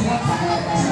違った